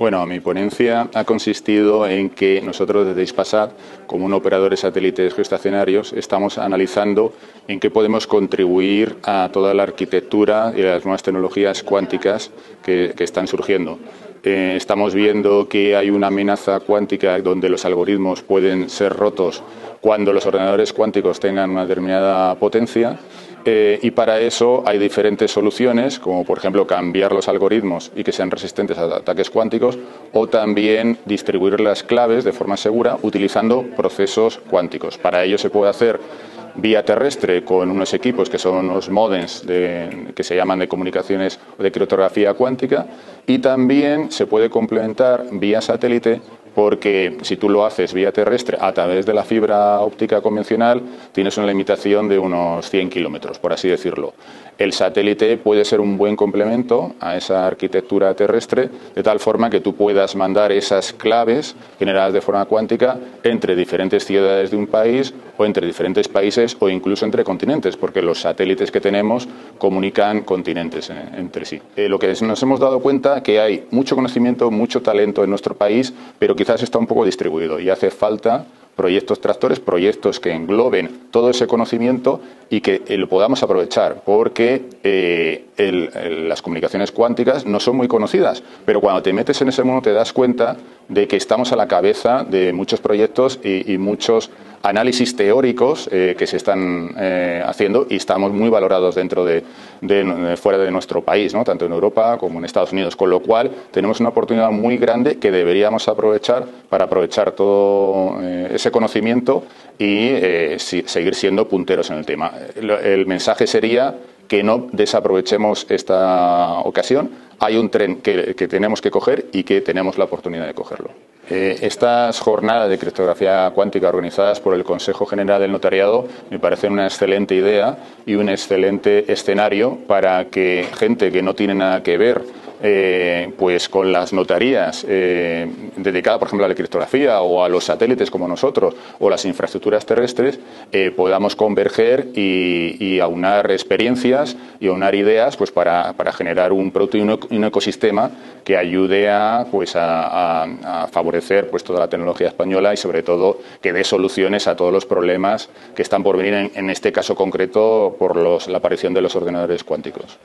Bueno, mi ponencia ha consistido en que nosotros desde ISPASAT, como un operador de satélites geoestacionarios, estamos analizando en qué podemos contribuir a toda la arquitectura y las nuevas tecnologías cuánticas que, están surgiendo. Eh, estamos viendo que hay una amenaza cuántica donde los algoritmos pueden ser rotos cuando los ordenadores cuánticos tengan una determinada potencia eh, y para eso hay diferentes soluciones, como por ejemplo cambiar los algoritmos y que sean resistentes a ataques cuánticos, o también distribuir las claves de forma segura utilizando procesos cuánticos. Para ello se puede hacer vía terrestre con unos equipos que son unos modems que se llaman de comunicaciones o de criptografía cuántica y también se puede complementar vía satélite porque si tú lo haces vía terrestre a través de la fibra óptica convencional, tienes una limitación de unos 100 kilómetros, por así decirlo. El satélite puede ser un buen complemento a esa arquitectura terrestre, de tal forma que tú puedas mandar esas claves generadas de forma cuántica entre diferentes ciudades de un país o entre diferentes países o incluso entre continentes, porque los satélites que tenemos comunican continentes eh, entre sí. Eh, lo que nos hemos dado cuenta que hay mucho conocimiento, mucho talento en nuestro país, pero quizás está un poco distribuido y hace falta proyectos tractores, proyectos que engloben todo ese conocimiento y que lo podamos aprovechar, porque eh, las comunicaciones cuánticas no son muy conocidas, pero cuando te metes en ese mundo te das cuenta de que estamos a la cabeza de muchos proyectos y, muchos análisis teóricos eh, que se están eh, haciendo y estamos muy valorados dentro de, fuera de nuestro país, ¿no? tanto en Europa como en Estados Unidos, con lo cual tenemos una oportunidad muy grande que deberíamos aprovechar para aprovechar todo ese conocimiento y seguir siendo punteros en el tema. El mensaje sería que no desaprovechemos esta ocasión. Hay un tren que, tenemos que coger y que tenemos la oportunidad de cogerlo. Eh, estas jornadas de criptografía cuántica organizadas por el Consejo General del Notariado me parecen una excelente idea y un excelente escenario para que gente que no tiene nada que ver eh, pues con las notarías eh, dedicadas, por ejemplo, a la criptografía o a los satélites como nosotros o las infraestructuras terrestres, eh, podamos converger y, aunar experiencias y aunar ideas pues para, generar un producto y un, ecosistema que ayude a, pues a, favorecer pues toda la tecnología española y sobre todo que dé soluciones a todos los problemas que están por venir en, este caso concreto por la aparición de los ordenadores cuánticos.